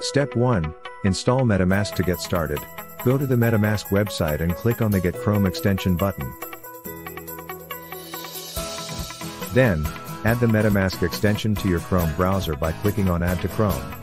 Step 1 Install MetaMask to get started. Go to the MetaMask website and click on the Get Chrome extension button. Then, add the MetaMask extension to your Chrome browser by clicking on Add to Chrome.